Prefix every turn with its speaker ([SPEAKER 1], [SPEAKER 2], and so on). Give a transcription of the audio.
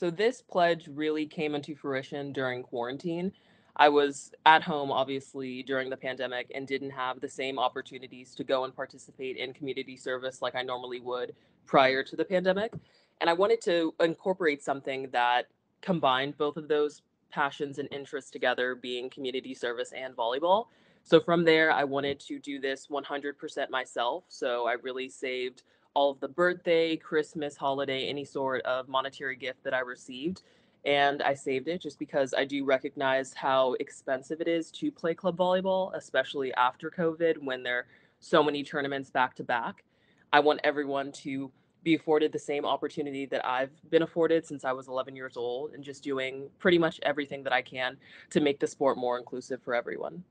[SPEAKER 1] So this pledge really came into fruition during quarantine. I was at home, obviously, during the pandemic and didn't have the same opportunities to go and participate in community service like I normally would prior to the pandemic. And I wanted to incorporate something that combined both of those passions and interests together, being community service and volleyball. So from there, I wanted to do this 100% myself. So I really saved all of the birthday, Christmas, holiday, any sort of monetary gift that I received. And I saved it just because I do recognize how expensive it is to play club volleyball, especially after COVID when there are so many tournaments back to back. I want everyone to be afforded the same opportunity that I've been afforded since I was 11 years old and just doing pretty much everything that I can to make the sport more inclusive for everyone.